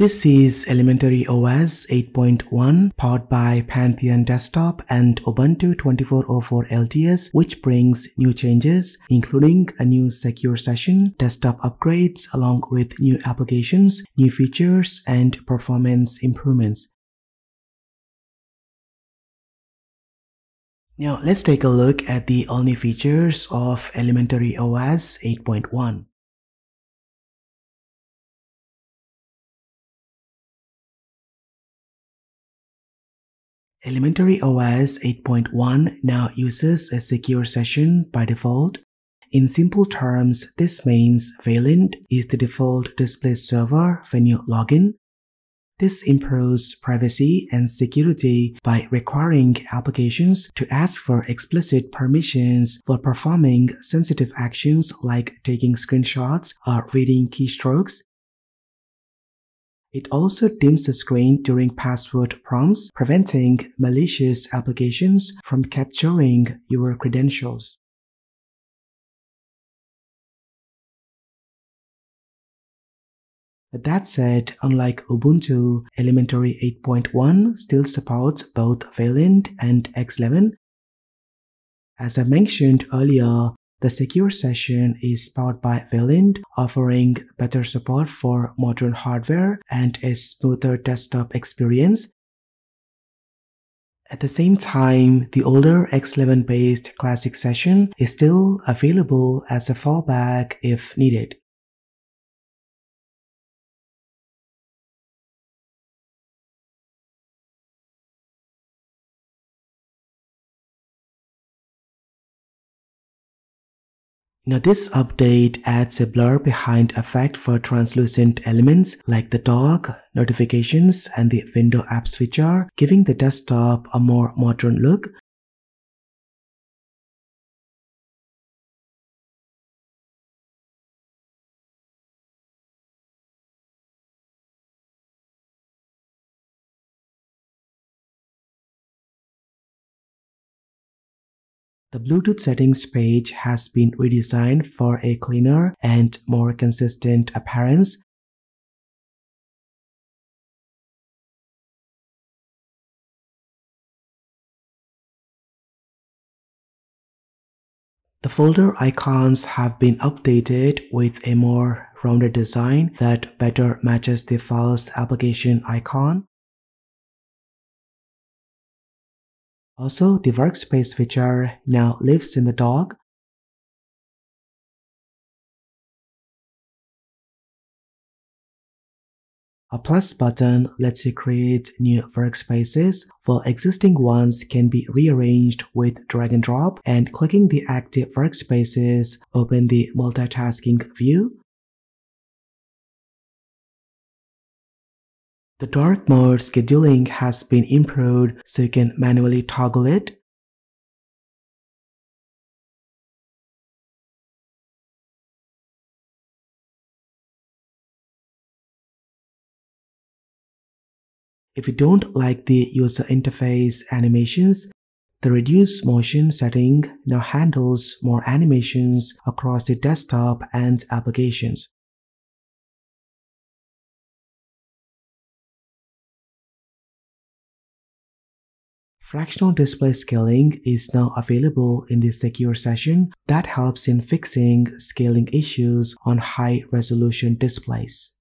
This is Elementary OS 8.1 powered by Pantheon Desktop and Ubuntu 2404 LTS which brings new changes including a new secure session, desktop upgrades along with new applications, new features and performance improvements. Now let's take a look at the all new features of Elementary OS 8.1. Elementary OS 8.1 now uses a secure session by default. In simple terms, this means Wayland is the default display server when you log in. This improves privacy and security by requiring applications to ask for explicit permissions for performing sensitive actions like taking screenshots or reading keystrokes. It also dims the screen during password prompts, preventing malicious applications from capturing your credentials. But that said, unlike Ubuntu, Elementary 8.1 still supports both Wayland and X11. As I mentioned earlier, the secure session is powered by Wayland, offering better support for modern hardware and a smoother desktop experience. At the same time, the older X11 based classic session is still available as a fallback if needed. Now this update adds a blur behind effect for translucent elements like the dock, notifications, and the window apps feature, giving the desktop a more modern look. The Bluetooth settings page has been redesigned for a cleaner and more consistent appearance. The folder icons have been updated with a more rounded design that better matches the file's application icon. Also, the workspace feature now lives in the dock. A plus button lets you create new workspaces, while existing ones can be rearranged with drag and drop, and clicking the active workspaces open the multitasking view. The dark mode scheduling has been improved so you can manually toggle it. If you don't like the user interface animations, the reduce motion setting now handles more animations across the desktop and applications. Fractional display scaling is now available in the secure session that helps in fixing scaling issues on high resolution displays.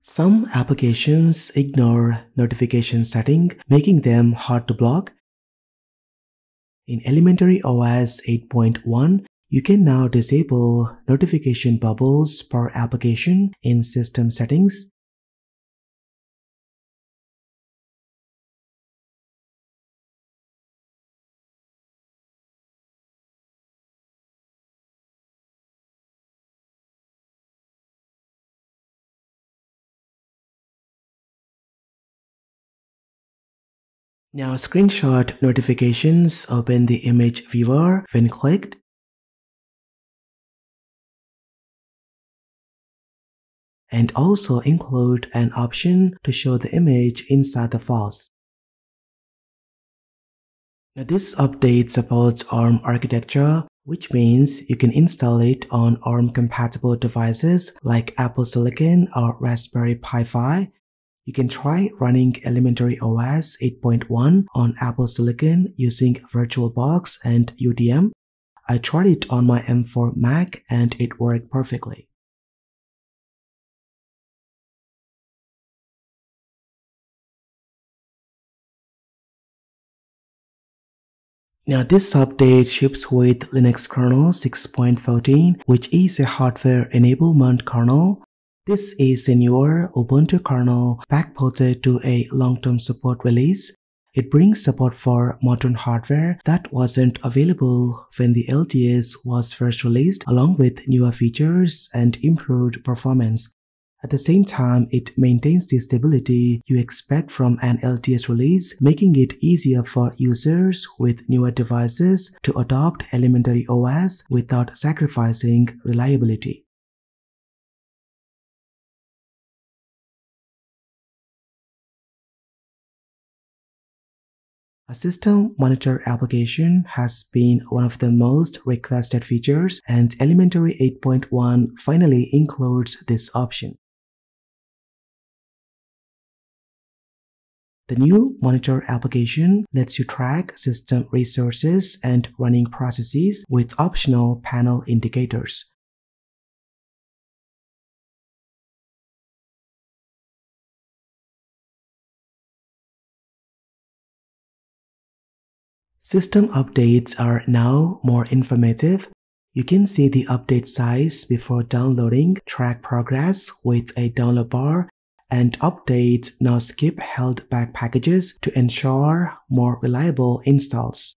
Some applications ignore notification setting, making them hard to block in Elementary OS 8.1, you can now disable notification bubbles per application in system settings. Now screenshot notifications open the image viewer when clicked. and also include an option to show the image inside the files. Now this update supports ARM architecture, which means you can install it on ARM compatible devices like Apple Silicon or Raspberry Pi 5. You can try running Elementary OS 8.1 on Apple Silicon using VirtualBox and UTM. I tried it on my M4 Mac and it worked perfectly. Now this update ships with Linux kernel 6.13 which is a hardware enablement kernel. This is a newer Ubuntu kernel backported to a long-term support release. It brings support for modern hardware that wasn't available when the LTS was first released along with newer features and improved performance. At the same time, it maintains the stability you expect from an LTS release, making it easier for users with newer devices to adopt elementary OS without sacrificing reliability. A system monitor application has been one of the most requested features and Elementary 8.1 finally includes this option. The new Monitor application lets you track system resources and running processes with optional panel indicators. System updates are now more informative. You can see the update size before downloading, track progress with a download bar, and updates now skip held back packages to ensure more reliable installs.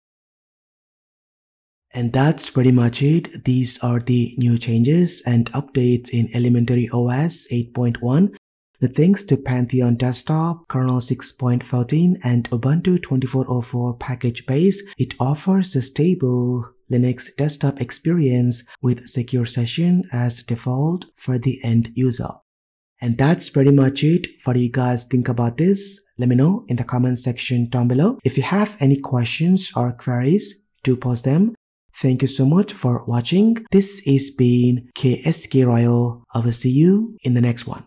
And that's pretty much it. These are the new changes and updates in Elementary OS 8.1. Thanks to Pantheon Desktop, kernel 6.14 and Ubuntu 2404 package base, it offers a stable Linux desktop experience with secure session as default for the end user. And that's pretty much it. Do you guys think about this? Let me know in the comment section down below. If you have any questions or queries, do post them. Thank you so much for watching. This is been KSK Royal. I will see you in the next one.